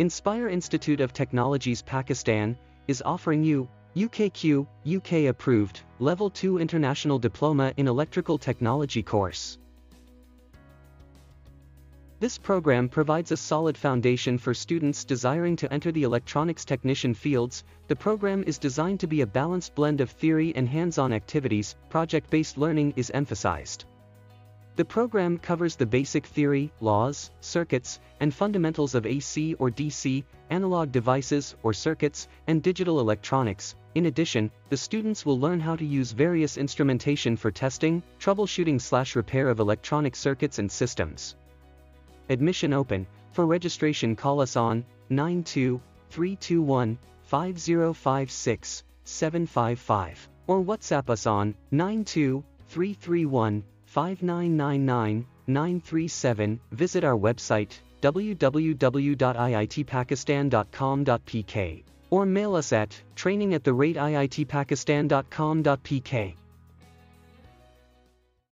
Inspire Institute of Technologies Pakistan is offering you UKQ, UK approved, Level 2 International Diploma in Electrical Technology course. This program provides a solid foundation for students desiring to enter the electronics technician fields. The program is designed to be a balanced blend of theory and hands-on activities. Project-based learning is emphasized. The program covers the basic theory, laws, circuits, and fundamentals of AC or DC, analog devices or circuits, and digital electronics. In addition, the students will learn how to use various instrumentation for testing, troubleshooting slash repair of electronic circuits and systems. Admission open. For registration call us on 92-321-5056-755 or WhatsApp us on 92-331-5999-937. Visit our website www.iitpakistan.com.pk or mail us at training at the rate iitpakistan.com.pk.